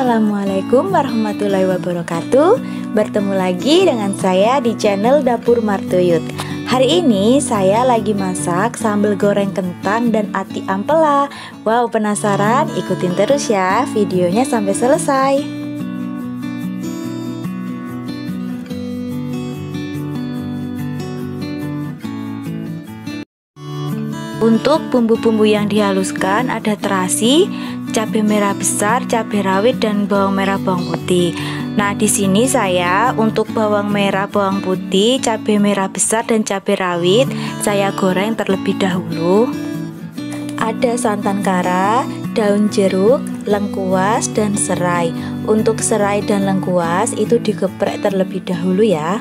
Assalamualaikum warahmatullahi wabarakatuh. Bertemu lagi dengan saya di channel Dapur Martuyut. Hari ini saya lagi masak sambal goreng kentang dan ati ampela. Wow penasaran? Ikutin terus ya videonya sampai selesai Untuk bumbu-bumbu yang dihaluskan ada terasi, cabai merah besar, cabai rawit dan bawang merah bawang putih. Nah, di sini saya untuk bawang merah bawang putih, cabai merah besar dan cabai rawit saya goreng terlebih dahulu. Ada santan kara, daun jeruk, lengkuas dan serai. Untuk serai dan lengkuas itu digeprek terlebih dahulu ya.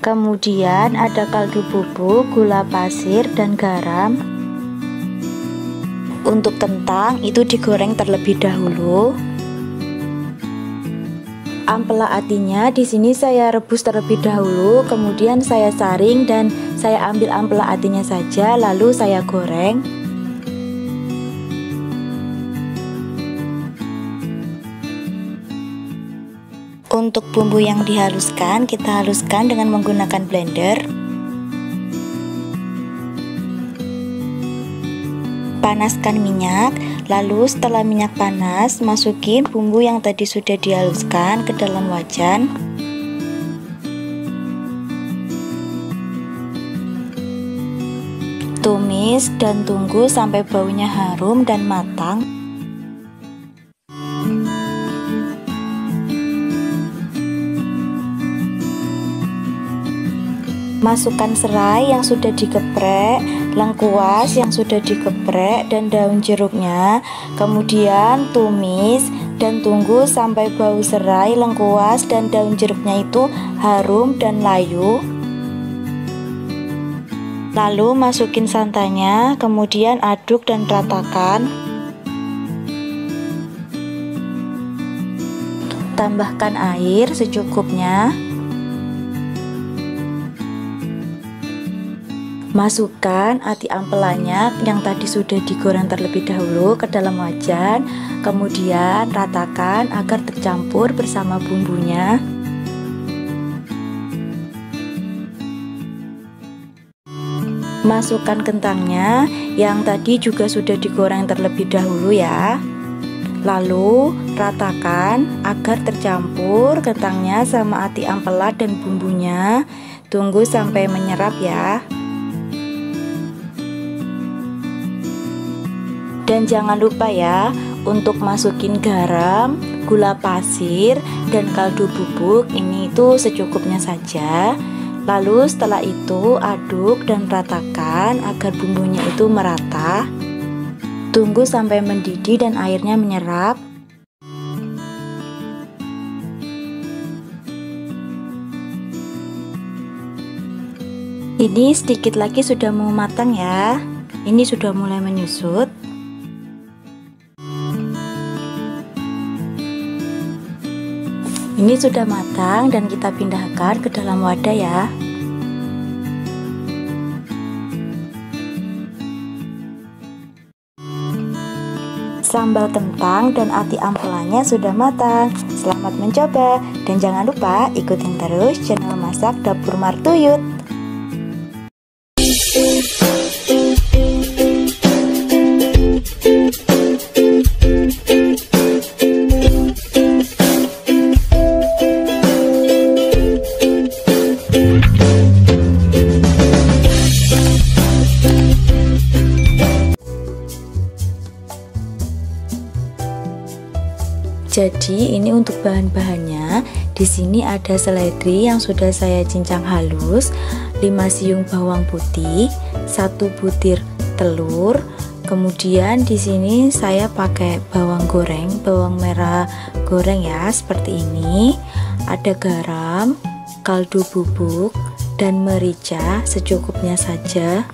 Kemudian ada kaldu bubuk, gula pasir dan garam untuk kentang itu digoreng terlebih dahulu. Ampela atinya di sini saya rebus terlebih dahulu, kemudian saya saring dan saya ambil ampela atinya saja lalu saya goreng. Untuk bumbu yang dihaluskan, kita haluskan dengan menggunakan blender. Panaskan minyak, lalu setelah minyak panas, masukin bumbu yang tadi sudah dihaluskan ke dalam wajan. Tumis dan tunggu sampai baunya harum dan matang. Masukkan serai yang sudah digeprek, lengkuas yang sudah digeprek dan daun jeruknya. Kemudian tumis dan tunggu sampai bau serai, lengkuas dan daun jeruknya itu harum dan layu. Lalu masukin santannya, kemudian aduk dan ratakan. Tambahkan air secukupnya. Masukkan ati ampelanya yang tadi sudah digoreng terlebih dahulu ke dalam wajan, kemudian ratakan agar tercampur bersama bumbunya. Masukkan kentangnya yang tadi juga sudah digoreng terlebih dahulu ya. Lalu ratakan agar tercampur kentangnya sama ati ampela dan bumbunya. Tunggu sampai menyerap ya. Dan jangan lupa ya untuk masukin garam, gula pasir, dan kaldu bubuk ini itu secukupnya saja. Lalu setelah itu aduk dan ratakan agar bumbunya itu merata. Tunggu sampai mendidih dan airnya menyerap. Ini sedikit lagi sudah mau matang ya. Ini sudah mulai menyusut. Ini sudah matang dan kita pindahkan ke dalam wadah ya. Sambal kentang dan ati ampelanya sudah matang. Selamat mencoba dan jangan lupa ikutin terus channel masak dapur Martuyut. Jadi ini untuk bahan-bahannya. Di sini ada seledri yang sudah saya cincang halus, 5 siung bawang putih, satu butir telur. Kemudian di sini saya pakai bawang goreng, bawang merah goreng ya, seperti ini. Ada garam, kaldu bubuk, dan merica secukupnya saja.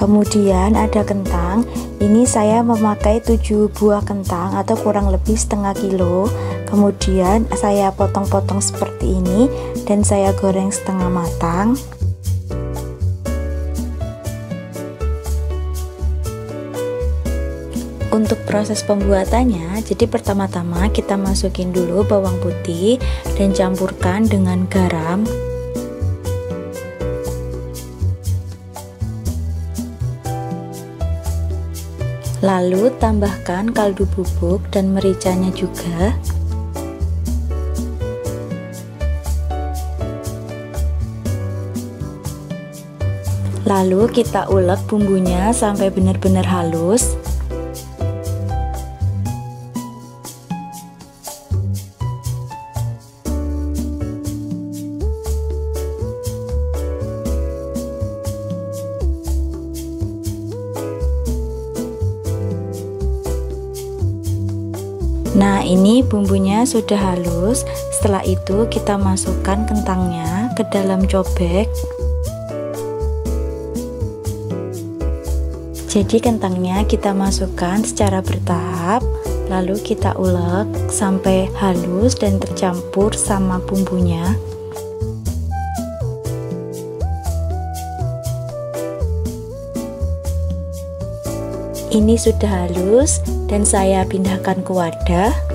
Kemudian ada kentang. Ini saya memakai 7 buah kentang atau kurang lebih setengah kilo. Kemudian saya potong-potong seperti ini dan saya goreng setengah matang. untuk proses pembuatannya, jadi pertama-tama kita masukin dulu bawang putih dan campurkan dengan garam. Lalu tambahkan kaldu bubuk dan mericanya juga. Lalu kita ulek bumbunya sampai benar-benar halus. Ini bumbunya sudah halus. Setelah itu, kita masukkan kentangnya ke dalam cobek. Jadi, kentangnya kita masukkan secara bertahap, lalu kita ulek sampai halus dan tercampur sama bumbunya. Ini sudah halus dan saya pindahkan ke wadah.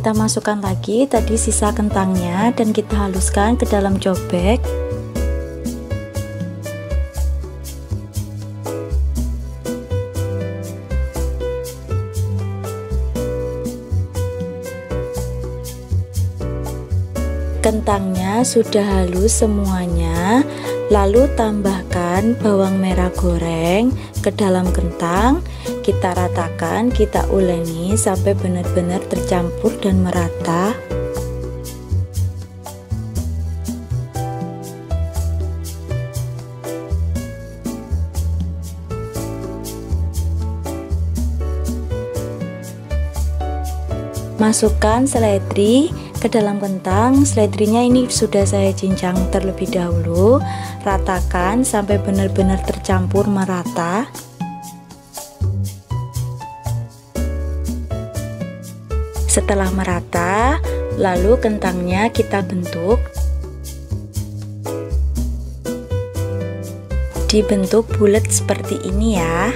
Kita masukkan lagi tadi sisa kentangnya dan kita haluskan ke dalam cobek. Kentangnya sudah halus semuanya Lalu tambahkan bawang merah goreng ke dalam kentang Kita ratakan, kita ulengi sampai benar-benar tercampur dan merata. Masukkan seledri ke dalam kentang. Seledrinya ini sudah saya cincang terlebih dahulu. Ratakan sampai benar-benar tercampur merata setelah merata lalu kentangnya kita bentuk. Dibentuk bulat seperti ini ya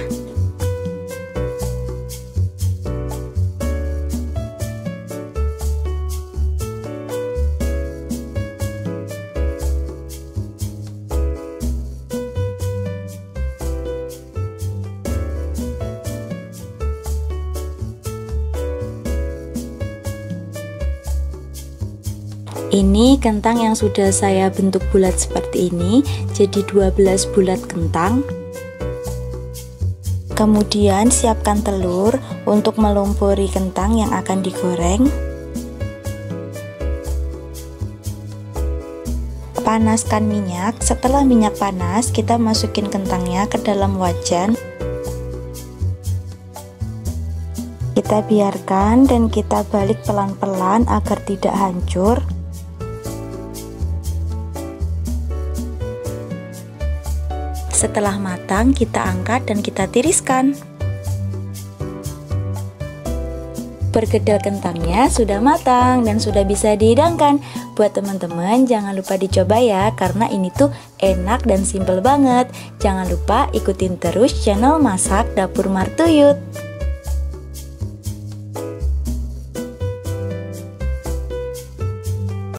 Ini kentang yang sudah saya bentuk bulat seperti ini, jadi 12 bulat kentang. Kemudian siapkan telur untuk melumpuri kentang yang akan digoreng. Panaskan minyak. Setelah minyak panas, kita masukin kentangnya ke dalam wajan. Kita biarkan dan kita balik pelan-pelan agar tidak hancur. Setelah matang, kita angkat dan kita tiriskan. Perkedel kentangnya sudah matang dan sudah bisa dihidangkan. Buat teman-teman, jangan lupa dicoba ya, karena ini tuh enak dan simple banget. Jangan lupa ikutin terus channel Masak Dapur Martuyut.